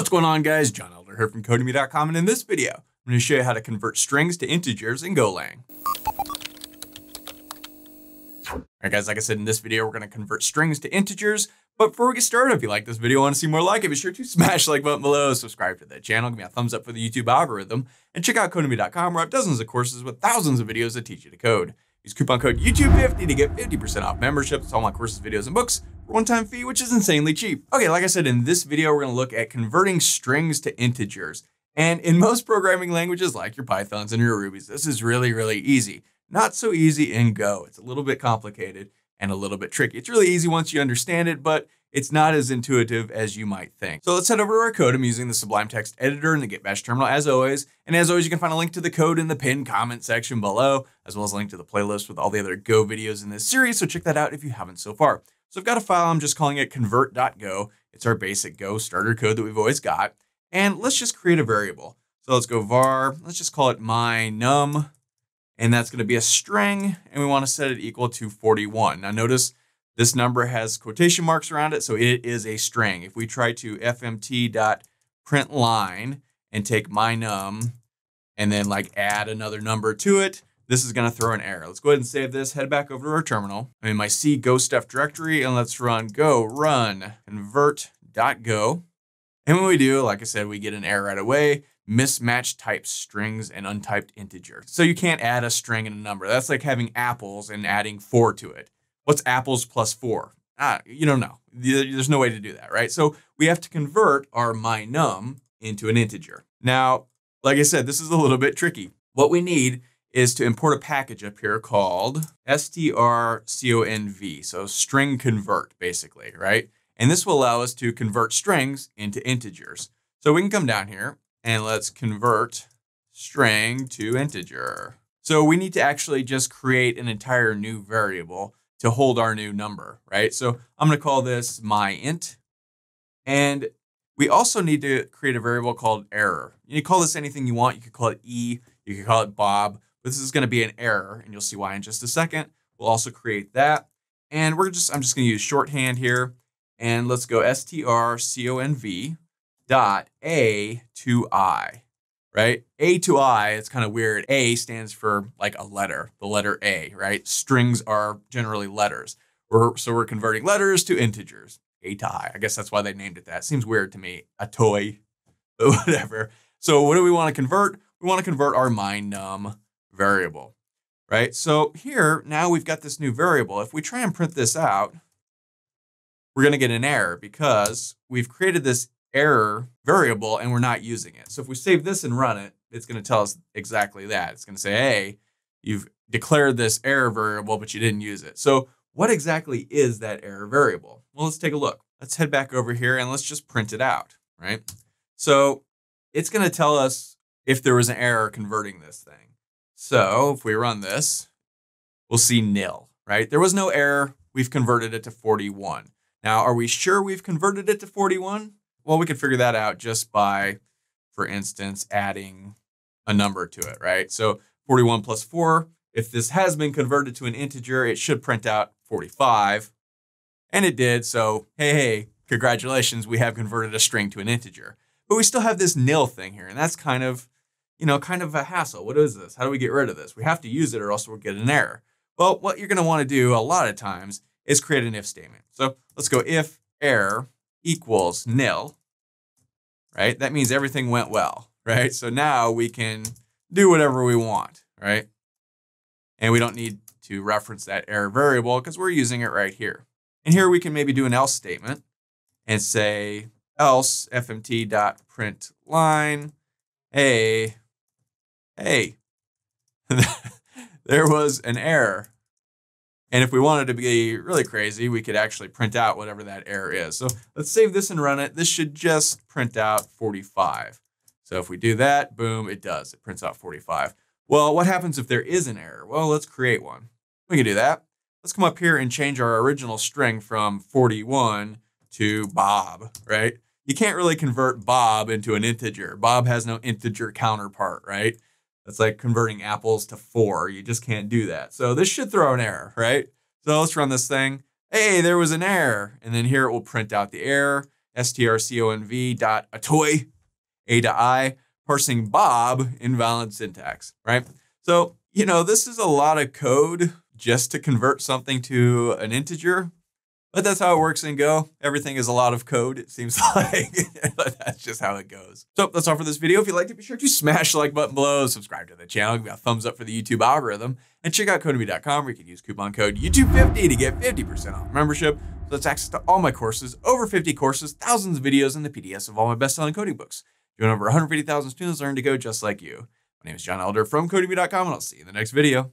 What's going on guys? John Elder here from Codemy.com and in this video, I'm going to show you how to convert strings to integers in Golang. Alright guys, like I said in this video, we're going to convert strings to integers. But before we get started, if you like this video and want to see more like it, be sure to smash the like button below, subscribe to the channel, give me a thumbs up for the YouTube algorithm, and check out Codemy.com where I have dozens of courses with thousands of videos that teach you to code. Use coupon code YouTube50 to get 50% off memberships all my courses, videos, and books one-time fee, which is insanely cheap. Okay, like I said, in this video, we're gonna look at converting strings to integers. And in most programming languages, like your Pythons and your Rubies, this is really, really easy. Not so easy in Go. It's a little bit complicated and a little bit tricky. It's really easy once you understand it, but it's not as intuitive as you might think. So let's head over to our code. I'm using the Sublime Text Editor and the Git Bash terminal as always. And as always, you can find a link to the code in the pinned comment section below, as well as a link to the playlist with all the other Go videos in this series. So check that out if you haven't so far. So I've got a file, I'm just calling it convert.go. It's our basic Go starter code that we've always got. And let's just create a variable. So let's go var, let's just call it my num, and that's gonna be a string, and we wanna set it equal to 41. Now notice this number has quotation marks around it, so it is a string. If we try to fmt.println and take my num and then like add another number to it, this is gonna throw an error. Let's go ahead and save this, head back over to our terminal. I'm in my C go stuff directory and let's run go run convert.go. And when we do, like I said, we get an error right away, mismatched type strings and untyped integer. So you can't add a string and a number. That's like having apples and adding four to it. What's apples plus four? Ah, you don't know. There's no way to do that, right? So we have to convert our my num into an integer. Now, like I said, this is a little bit tricky. What we need is to import a package up here called strconv, so string convert basically, right? And this will allow us to convert strings into integers. So we can come down here and let's convert string to integer. So we need to actually just create an entire new variable to hold our new number, right? So I'm going to call this my int. And we also need to create a variable called error. You can call this anything you want. You could call it E, you could call it Bob. But this is going to be an error, and you'll see why in just a second. We'll also create that. And we're just, I'm just going to use shorthand here. And let's go strconv dot a to i right? A to I, it's kind of weird. A stands for like a letter, the letter A, right? Strings are generally letters. We're, so we're converting letters to integers, A to I. I guess that's why they named it that. Seems weird to me, a toy, but whatever. So what do we want to convert? We want to convert our my num variable, right? So here, now we've got this new variable. If we try and print this out, we're going to get an error because we've created this error variable and we're not using it. So if we save this and run it, it's going to tell us exactly that. It's going to say, hey, you've declared this error variable, but you didn't use it. So what exactly is that error variable? Well, let's take a look. Let's head back over here and let's just print it out, right? So it's going to tell us if there was an error converting this thing. So if we run this, we'll see nil, right? There was no error. We've converted it to 41. Now, are we sure we've converted it to 41? Well, we could figure that out just by, for instance, adding a number to it, right? So 41 plus 4, if this has been converted to an integer, it should print out 45. And it did, so hey, hey, congratulations, we have converted a string to an integer. But we still have this nil thing here, and that's kind of, you know, kind of a hassle. What is this? How do we get rid of this? We have to use it or else we'll get an error. Well, what you're gonna wanna do a lot of times is create an if statement. So let's go if error equals nil, right? That means everything went well, right? So now we can do whatever we want, right? And we don't need to reference that error variable because we're using it right here. And here we can maybe do an else statement and say else fmt dot print line, hey, hey, there was an error and if we wanted to be really crazy, we could actually print out whatever that error is. So let's save this and run it. This should just print out 45. So if we do that, boom, it does. It prints out 45. Well, what happens if there is an error? Well, let's create one. We can do that. Let's come up here and change our original string from 41 to Bob, right? You can't really convert Bob into an integer. Bob has no integer counterpart, right? That's like converting apples to four. You just can't do that. So this should throw an error, right? So let's run this thing. Hey, there was an error. And then here it will print out the error. strconv dot Atoi, A to I, parsing Bob invalid syntax, right? So, you know, this is a lot of code just to convert something to an integer. But that's how it works in Go. Everything is a lot of code, it seems like. but that's just how it goes. So that's all for this video. If you liked it, be sure to smash the like button below, subscribe to the channel, give me a thumbs up for the YouTube algorithm, and check out codemy.com where you can use coupon code YouTube50 to get 50% off membership. So that's access to all my courses, over 50 courses, thousands of videos, and the PDFs of all my best-selling coding books. Join over 150,000 students learn to code just like you. My name is John Elder from codemy.com, and I'll see you in the next video.